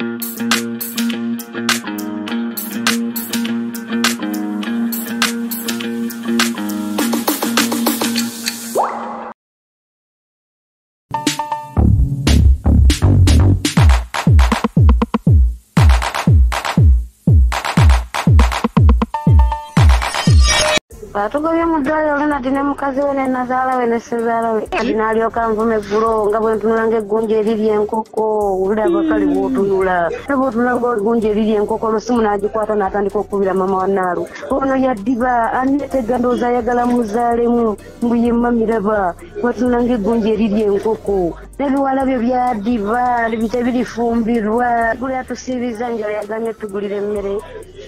Thank you. Batugobye mu ddwaliro lunati ne mukazi we ne nazaala we ne sezaala we ati n'alyoka nvuma eggulo nga bwe ntunula ng'eggunja erirya enkoko olaba kale bw'otunula. Ne bw'otunula ng'eggunja erirya enkoko olusimu n'agikwata n'atandika okubira mama wa naalu ono yaddiba aneetega ndowooza ayagala muzaalemu mbu ye mamiraba bwetunula ng'eggunja erirya enkoko. N'ebiwala byo byaddiba tebirifumbirwa. Guli atusiibiza njala yaganye tugulira emmere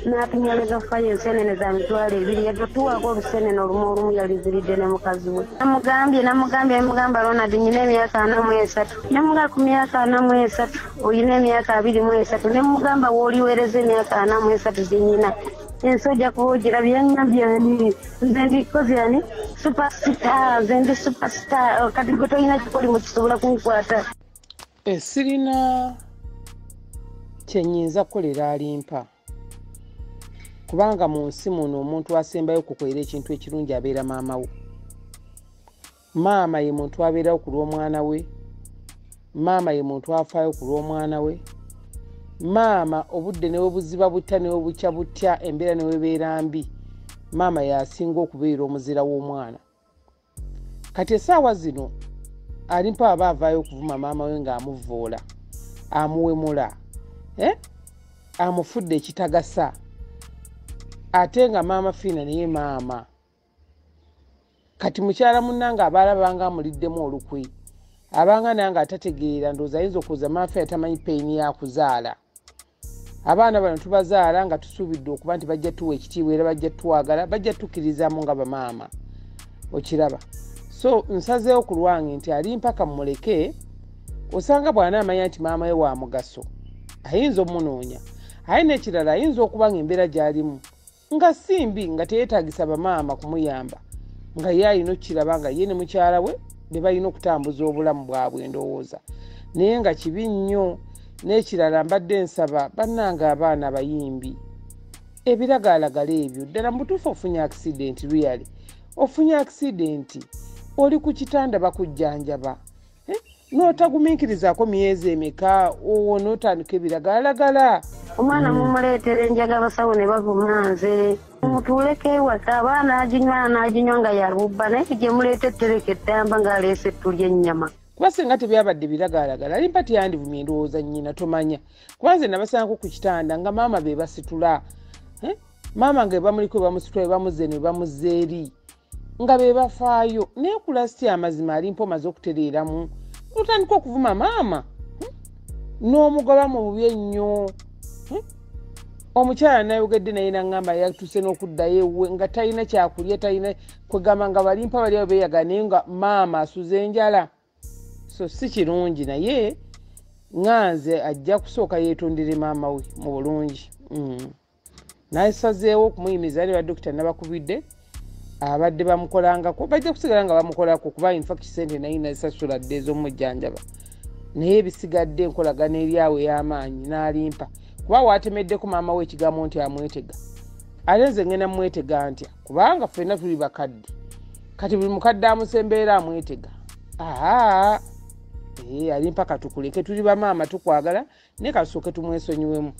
n'atunyoleza fayo ensenene za mitwalo ebiri. Yatutuwako olusenene olumu olumu yaliziridde ne mukazi we. Namugambye namugambye nemugamba ronald nyina emyaka ana mu esatu. Nemuga ku myaka ana mu esatu oyina emyaka abiri mu esatu. Nemugamba wooliwereza emyaka ana mu esatu zenyina ensi ojja kuwogira byaŋŋabyani nze ndikozi ani? Supasita nze ndi supasita kati gwe tolina kikoli mukisobola kunkwata. Esirina kyenyinza kukolera alimpa kubanga mu nsi muno omuntu asembayo kukolera ekintu ekirungi abeera maama we. Maama ye muntu abeerawo ku lw'omwana we. Maama ye muntu afaayo ku lw'omwana we. Maama obudde newe buziba butya newe bukya butya embeera newebeera mbi. Maama yasinga okubeera omuzira w'omwana. Kati esaawa zino alimpa aba avaayo okuvuma maama we ng'amuvoola amuwemula eh? amufudde ekitagasa ate nga maama fiina naye maama. Kati mukyala munnanga abaalabanga amuliddemu olukwe abanga nange atategeera ndowooza ayinza okuwuza maafa yatamanyi peyini yakuzaala abaana bano tubazaala nga tusuubidde okuba nti bajja tuwa ekitiibwa era bajja twagala bajja tukkirizamu nga bamaama okiraba. So nsazeewo ku lwange nti ali mpaka mumuleke osanga bw'anaamanya nti maama we wa mugaso ayinza omunoonya. Aye n'ekirala ayinza okuba nga embeera gy'alimu nga simbi nga teyeetagisa bamaama kumuyamba nga ye alina okukiraba nga ye ne mukyala we be balina okutambuza obulamu bwabwe ndowooza naye nga kibi nnyo n'ekirala mbadde nsaba bannanga abaana abayimbi. Ebiragaalagala ebyo ddala mubutuufu ofunye akisidenti luyali ofunye akisidenti oli ku kitanda bakujjanjaba. Eh? n'otagumiikirizaako myezi emeka? Owo n'otandika ebiragaalagala omwana mumuleetera enjaga abasawo ne bavuma nze mutuuleko ewaka abaana aginywa n'aginywa nga yalubba naye gye muleeta ettereka ettamba ng'aleese ettulya ennyama. Kuba singa tebyabadde biragaalagala limpa teyandivumye endowooza nnyina tomanya. Kuba nze nabasangako ku kitanda nga maama be basitula maama nga ebamuliko ebamusitula ebamuzze ne bamuzza eri. Nga be bafaayo naye kulasiti amazima alimpa omaze okutereeramu. Otandika okuvuma maama n'omugoba mu bubi ennyo omukyala nayogedde naye naŋŋamba yatuse n'okuddayo ewe nga talina kyakulya talina kwegamba nga balimpa bali abo beeyaga naye nga maama asuza enjala so si kirungi naye ŋanze ajja kusooka yeetondere maama we mu bulungi. Nasazeewo okumuyimiriza ne badokita nabakubidde abadde bamukolangako bajja kusigala nga bamukolako kuba infact sente naye nasasula dde ez'omujjanjaba naye ebisigadde enkolagana eri awo ey'amaanyi n'alimpa kuba waatemeddeko maama we ekigambo nti amwetega. Ate nze ngenda mumwetega ntya? Kubanga ffenna tuli bakadde. Kati buli mukadde amusembeera amwetega. Aa alimpa katukuleke tuli bamaama tukwagala naye katusooke tumwesonyiwemu